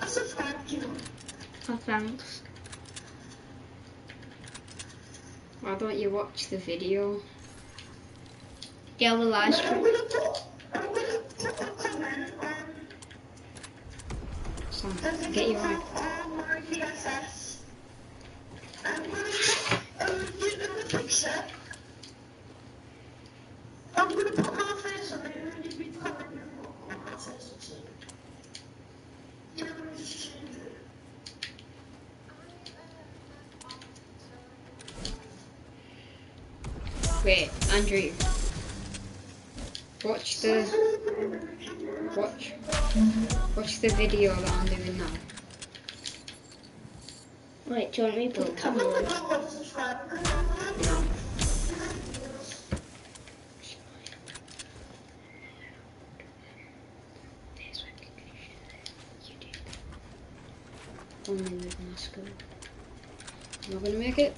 I subscribed you. Oh, thanks. Why don't you watch the video? Yeah, the live stream. gonna put, I'm gonna put a comment on, Sam, there's a get your comment on my I'm gonna put a you in the picture. I'm gonna put my face on it and you can comment on my face on it. Yeah, I'm gonna just change it. Wait, Andrew. Watch the watch watch the video that I'm doing now. Wait, do you want me to put the camera on? No. Only with my school. Am I gonna make it?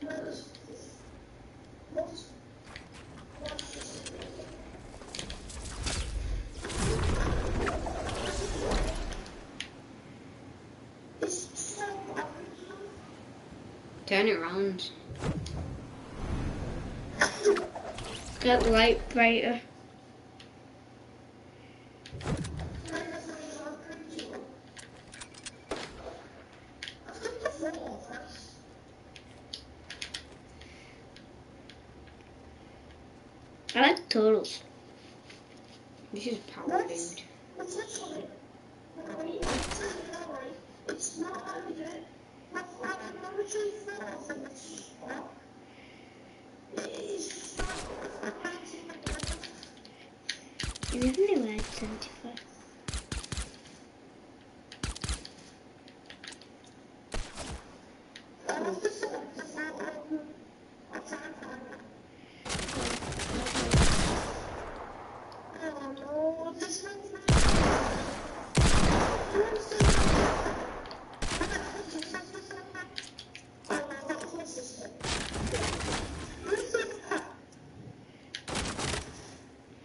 Turn it around. Get light brighter. I like turtles. This is Power Ranger. Isn't it like 75?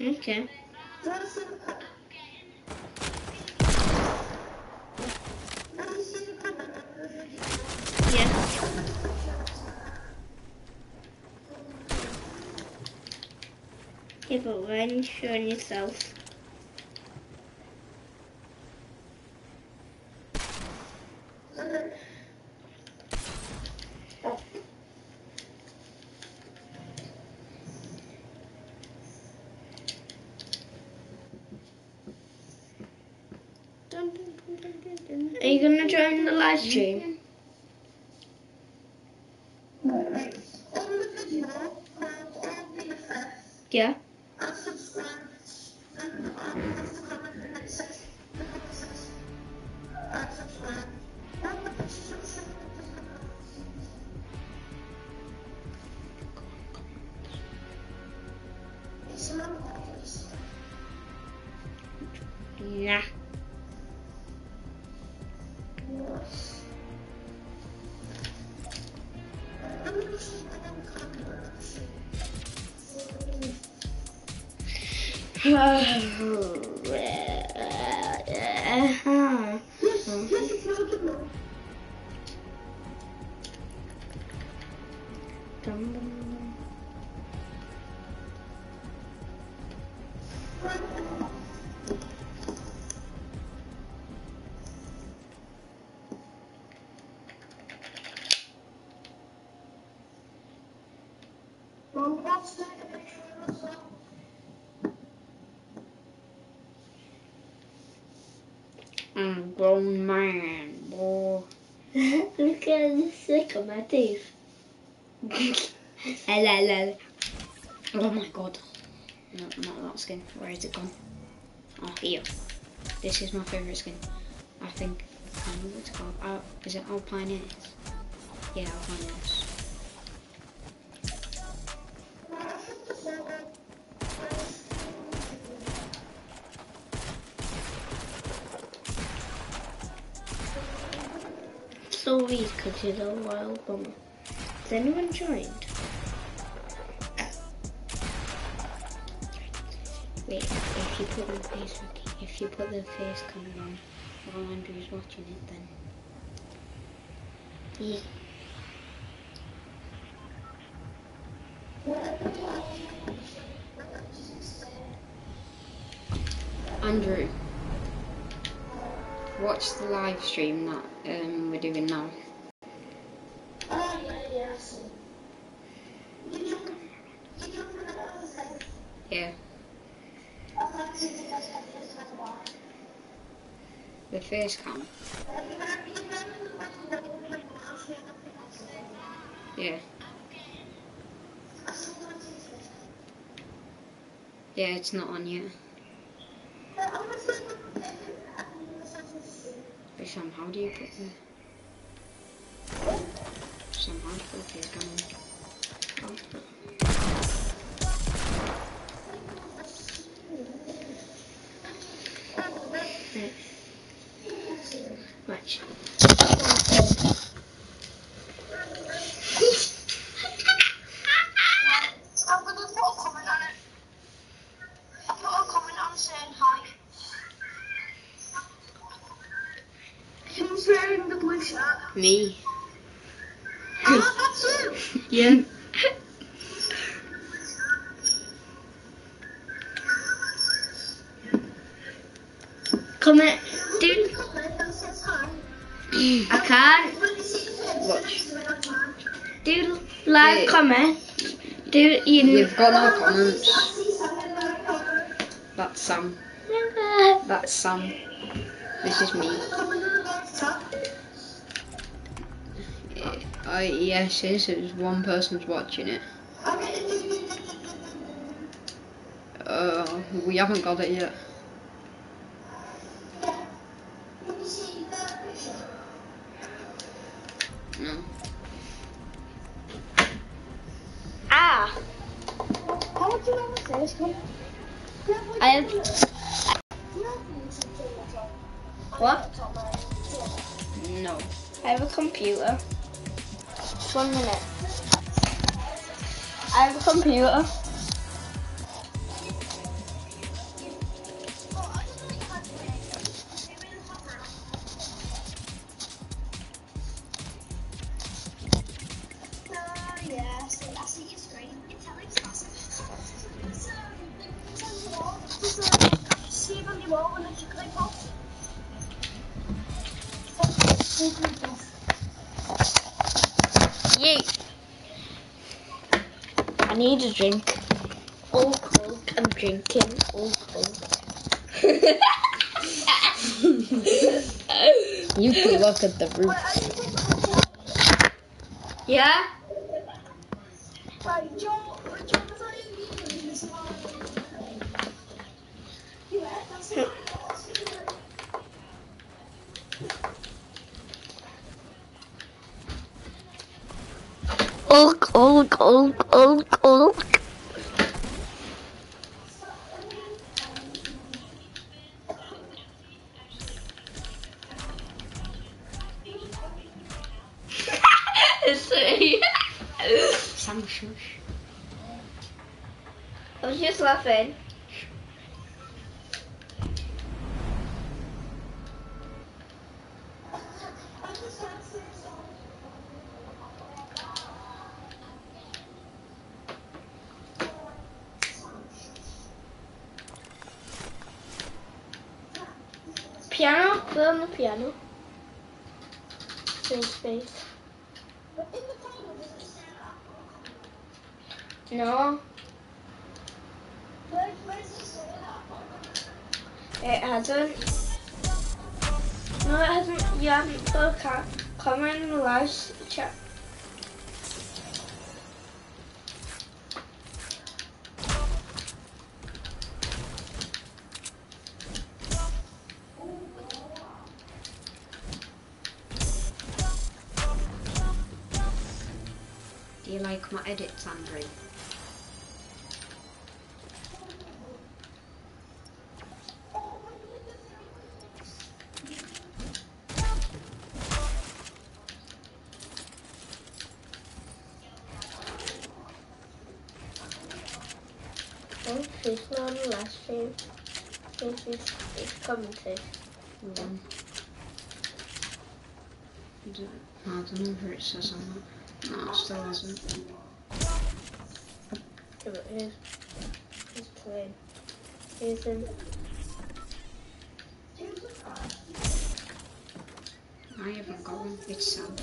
Okay. Yeah. Showing yourself? Are you gonna join the live stream? A grown man, boy. Look at the sick on my teeth. la la. Oh my god. No, not that skin. Where is it gone? Oh, here. This is my favourite skin. I think. I know what it's called. Uh, is it Alpine? Yeah, Alpine Ace. He's a wild bummer. Has anyone joined? Wait, if if you put the face if you put the face cam on while Andrew's watching it, then Yeah. Andrew, watch the live stream that um, we're doing now. What I'm doing, Yeah. Gonna send this to you. But Sam, how do you put the Sam, how do you put the face cam on? Watch. I'm gonna put a comment on it. I'll put a comment on saying hi. Who's wearing the blue shirt? Me. Yeah. Comment. Dude, Comment that says hi. I can't. Watch. do it on time. Do live Yeah. comment. Do you You've got no comments. like that. That's Sam. That's Sam. This is me. Comment on the top. I yes, it is. It's one person's watching it. Uh, we haven't got it yet. When you see the picture. No. Ah, How would you ever this comment? I have. What? No. I have a computer. One minute. I have a computer. I need a drink. All coke. I'm drinking all coke. You can look at the roof. yeah? Right, Joe, Joe, was I in this one? Yeah, that's it. Ulk, ulk, ulk, ulk, ulk. Sorry. Sam, shush. I was just laughing. Piano? Put on the piano. Space, space. No, it hasn't. No, it hasn't. You haven't put a comment in the live chat. You like my edits, Andrew? Oh, she's not on the live stream. It's, it's, it's coming to. It- I don't know where it says on that. No, it still isn't. Here's, here's train. Here's him. I haven't got one. It's sad.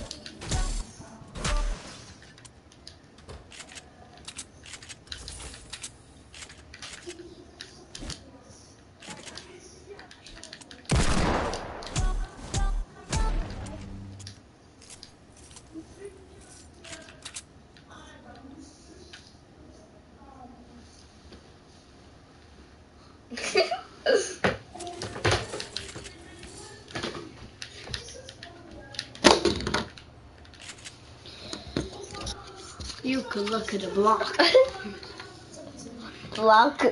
Could look at a block. block.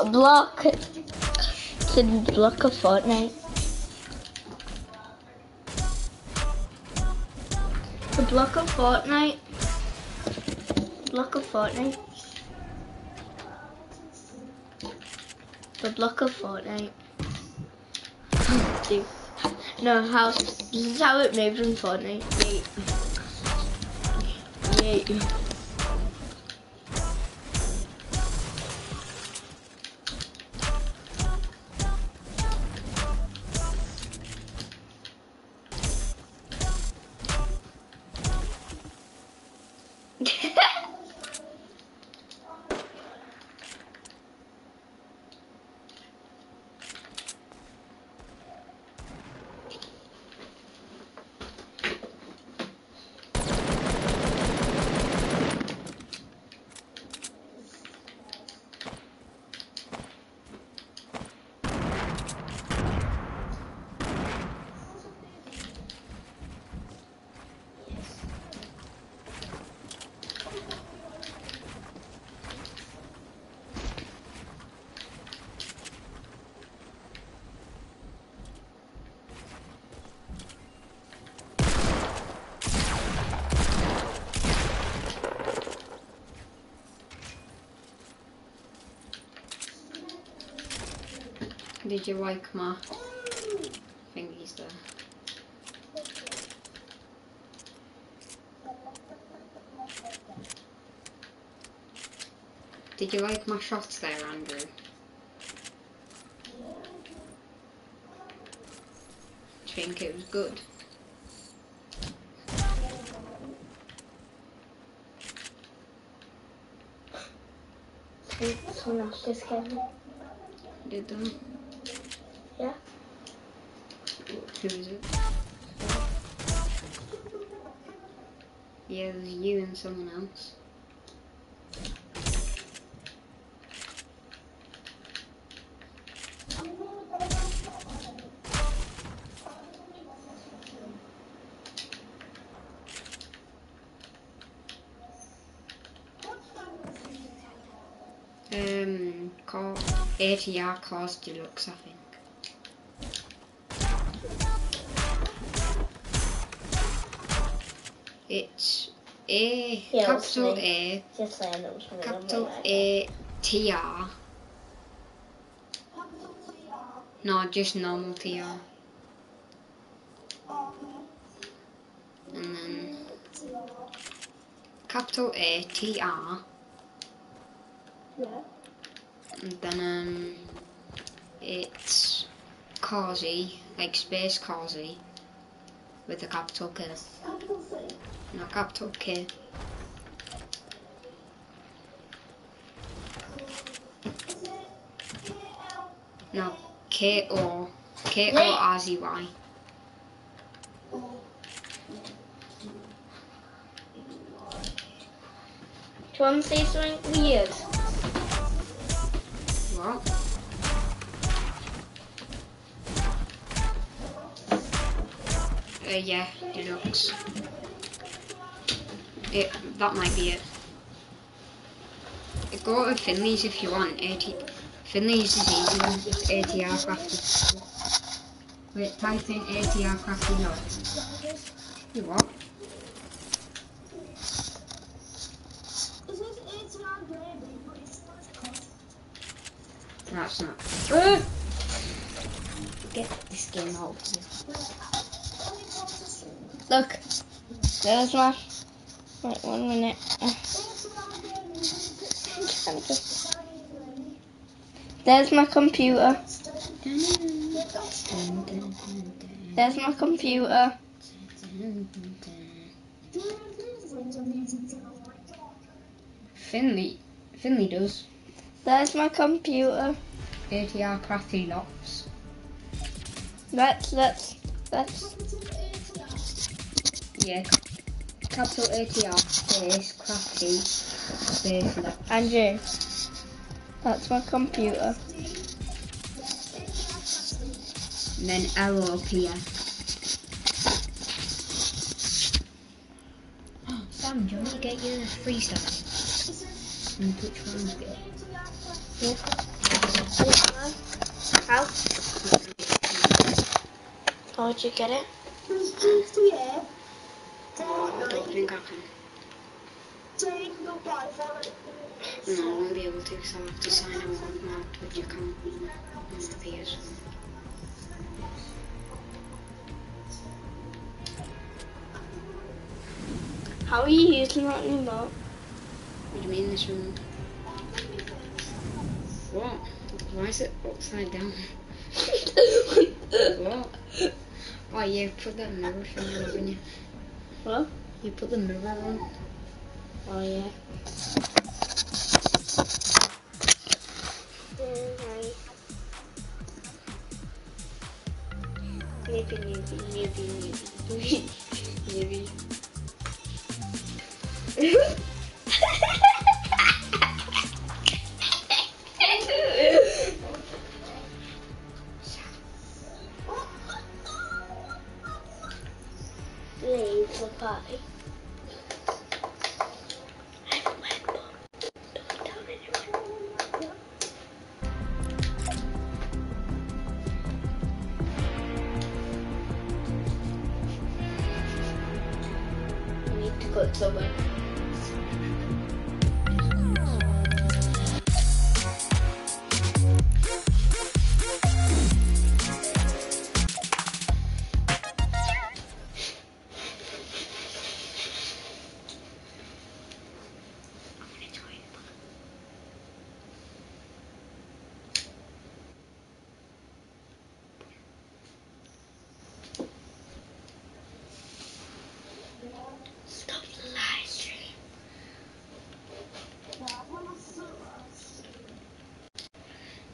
A block. Can block a Fortnite. A block of Fortnite. Block of Fortnite. The block of Fortnite. Dude. No, how this is how it moves in Fortnite. Yeet. Yeet. Did you like my thingies there? Did you like my shots there, Andrew? Think it was good? Someone else just came in. Did them? Yeah. It? Yeah, there's you and someone else. Um, car, ATR Cars Deluxe, I think. It's A, Yeah, capital A, Just saying it was something capital. A, T R. No, just normal TR. And then capital A, T R. Yeah. And then um, it's Causey, like space Causey, with a capital K. No, capital K. No, K O K O R Z Y. Do you want to say something weird? What? Uh, yeah, deluxe. It, that might be it. Go to Finley's if you want. 80, Finley's is easy. It's ATR crafted. Wait, type in ATR crafted no. You what? It but. That's not. Uh, get this game out. Look, there's my. Wait one minute. There's my computer. There's my computer. Finley, Finley does. There's my computer. ATR crafty locks. Let's let's let's. Yeah. Capital ATR space crafty space lock. Andrew. That's my computer. And then LOPF. Sam, do you want to get your freestyle? And which one's good? Oh, How? How'd you get it? I don't think I can. No, I won't be able to because I'll have to sign out of my Twitch account on my PS. How are you using that new remote? What do you mean this room? What? Why is it upside down? What? Oh, you put that mirror thing on, haven't you? What? You put the mirror on. Oh yeah. Maybe, maybe, maybe, maybe, maybe.